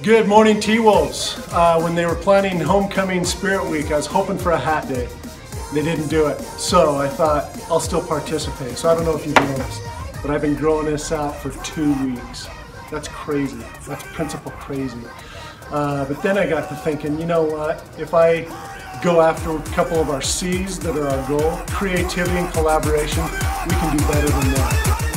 Good morning, T-Wolves. Uh, when they were planning Homecoming Spirit Week, I was hoping for a hat day. They didn't do it, so I thought I'll still participate. So I don't know if you've noticed, but I've been growing this out for two weeks. That's crazy. That's principal crazy. Uh, but then I got to thinking, you know what? If I go after a couple of our C's that are our goal, creativity and collaboration, we can do better than that.